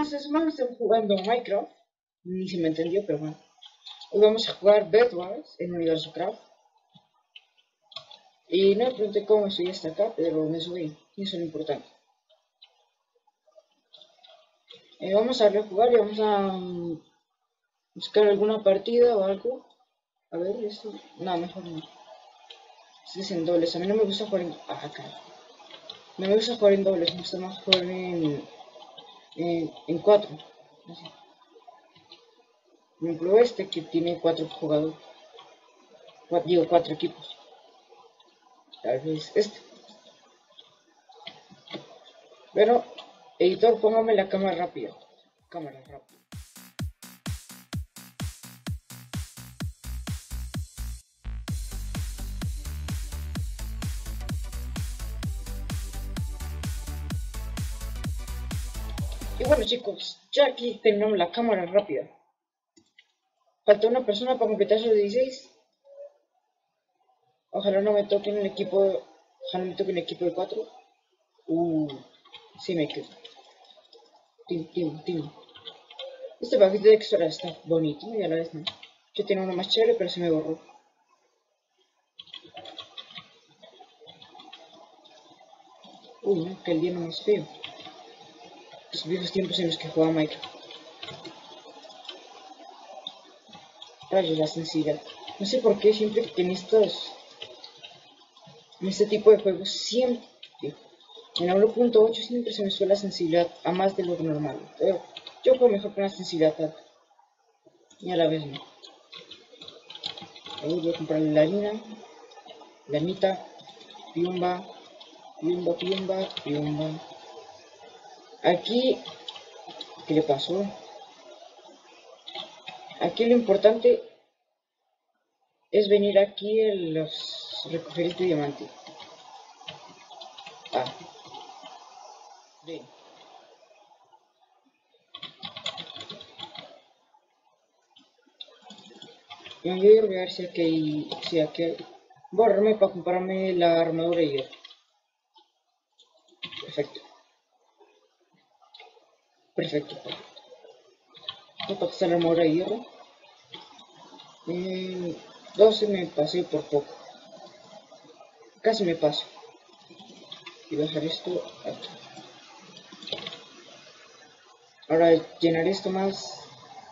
más estamos jugando Minecraft. Ni se me entendió, pero bueno. Hoy vamos a jugar Bed Wars en Universo Craft. Y no me pregunté cómo estoy hasta acá, pero me subí. Y eso es lo importante. Eh, vamos a darle a jugar y vamos a um, buscar alguna partida o algo. A ver, esto. No, mejor no. Este es en dobles. A mí no me gusta jugar en. Ah, acá. No me gusta jugar en dobles, me gusta más jugar en en, cuatro. Así. Por ejemplo, este que tiene cuatro jugadores. Digo, cuatro equipos. Tal vez este. Pero, editor, póngame la cámara rápida. Cámara rápida. Bueno chicos, ya aquí terminamos la cámara rápida. Falta una persona para completar los 16. Ojalá no me toque en el equipo. Ojalá me toque en el equipo de 4. Uh, sí me quedo. Tim, tim, tim. Este paquete de extra está bonito, ya la vez no. Yo tengo uno más chévere, pero se me borró. Uy, que el día no es feo los viejos tiempos en los que jugaba Minecraft. Rayos, la sensibilidad. No sé por qué siempre en estos... En este tipo de juegos siempre... En 1.8 siempre se me sube la sensibilidad a más de lo normal. Pero yo juego mejor con la sensibilidad alta. Y a la vez no. Voy a comprarle la harina. La anita. Piumba. Piumba, piumba, piumba. Aquí, ¿qué le pasó? Aquí lo importante es venir aquí en los recoger este diamante. Ah. Bien. Yo voy a ver si aquí, si aquí, borrarme para comprarme la armadura y yo. Perfecto. Perfecto. Voy a pasar la armadura de hierro. Eh, 12 me pasé por poco. Casi me paso. Y dejar esto aquí. Ahora llenar esto más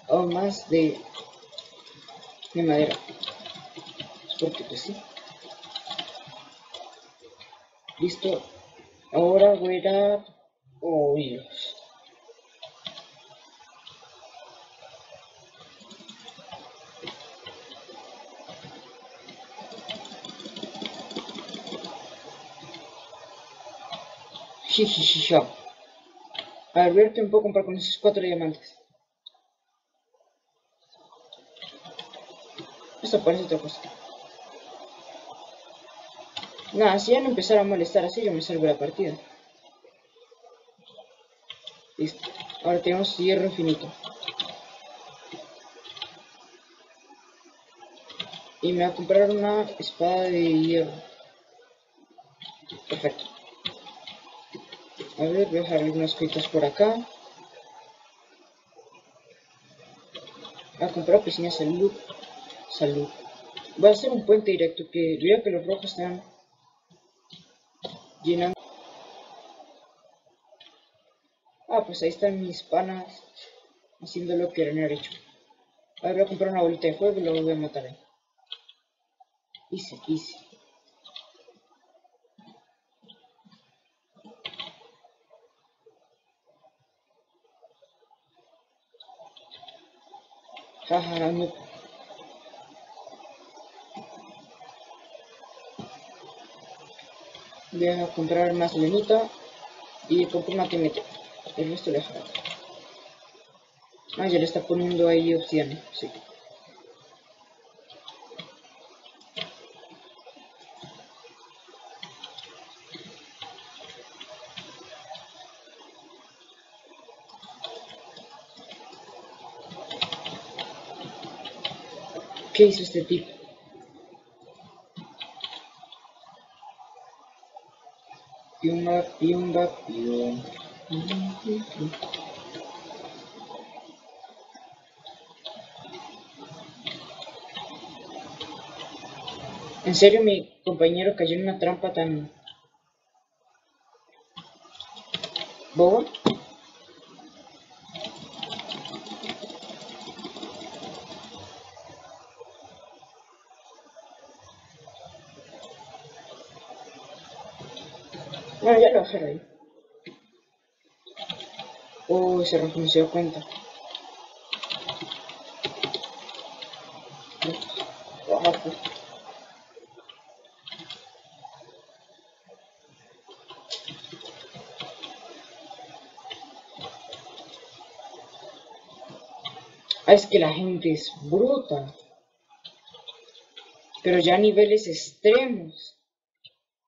o más de, de madera. Porque pues sí. Listo. Ahora voy a. Oh Dios. Sí, sí, sí, sí. A ver, ver qué me puedo comprar con esos cuatro diamantes. Esto parece otra cosa. Nada, si ya no empezara a molestar así, yo me salgo la partida. Listo. Ahora tenemos hierro infinito. Y me voy a comprar una espada de hierro. Perfecto. A ver, voy a dejar algunas cositas por acá. A comprar piscina salud. Salud. Voy a hacer un puente directo que veo que los rojos están llenando. Ah, pues ahí están mis panas haciendo lo que eran hecho. Ahora voy a comprar una bolita de fuego y luego voy a matar ahí. Easy, easy. Voy a comprar más lenita y compro una que mete. El resto dejará. Ah, ya le está poniendo ahí opciones, sí. ¿Qué hizo este tipo? Piumba, piumba, piumba. En serio, mi compañero cayó en una trampa tan boba. Bueno, ya lo bajé ahí. Uy, se rompió, me se dio cuenta. Es que la gente es bruta. Pero ya a niveles extremos.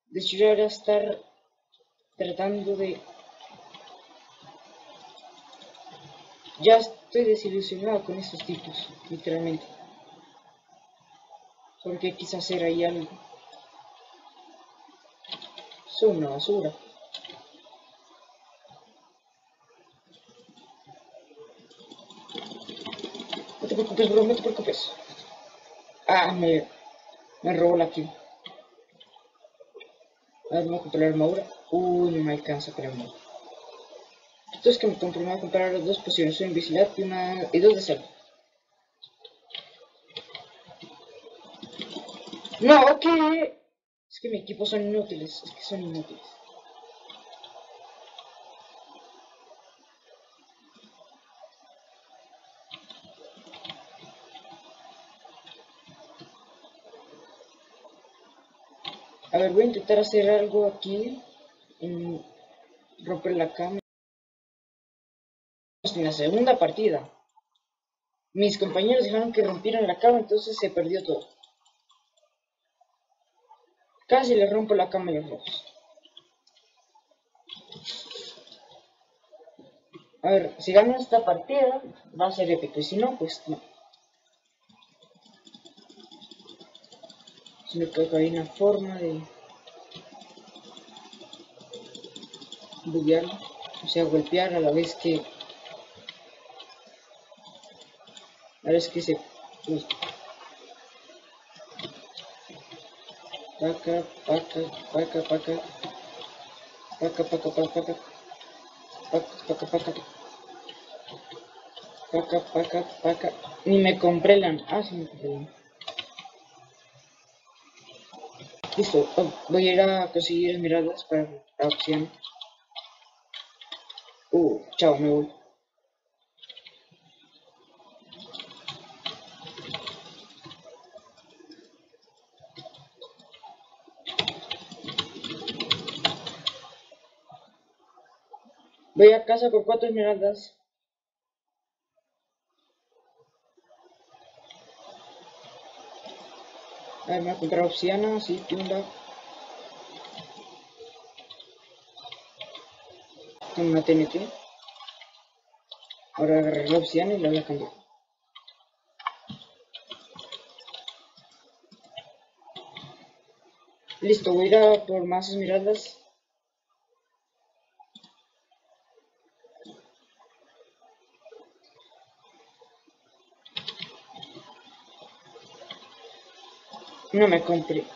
De hecho, yo a estar tratando de... Ya estoy desilusionado con estos tipos, literalmente. Porque quise hacer ahí algo. Son una basura. No te preocupes, bro, no te preocupes. Ah, me, me robó la kill. A ver, voy a comprar armadura. Uy, no me alcanza para mí. Esto es que me compré, me voy a comprar dos pociones, de invisibilidad y, una, y dos de salud. No, ¿qué? Es que mi equipo son inútiles, es que son inútiles. A ver, voy a intentar hacer algo aquí. Romper la cama. En la segunda partida. Mis compañeros dejaron que rompieran la cama, entonces se perdió todo. Casi le rompo la cama a los dos. A ver, si gano esta partida, va a ser épico. Y si no, pues no. Sino que hay una forma de buguearlo, o sea, golpear a la vez que a la vez que se pues, paca, paca, paca, paca, paca, paca, paca, paca, paca, paca, paca, paca, paca, ni me compré la, ah, sí me compré la. Listo, voy a ir a conseguir esmeraldas para la opción. Chao, me voy. Voy a casa con cuatro esmeraldas. A ver, me voy a comprar obsidiana, así, tienda. Tengo una TNT. Ahora agarré la obsidiana y la voy a cambiar. Listo, voy a ir a por más esmeraldas. No me compré.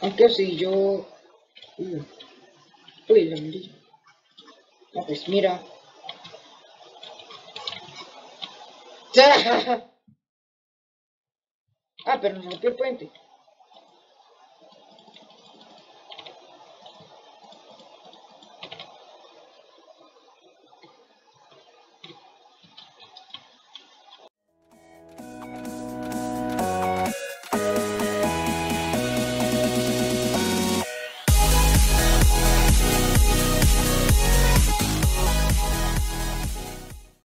Aunque si yo... Uh, uy, el amarillo. No, pues mira. Ah, pero nos rompió el puente.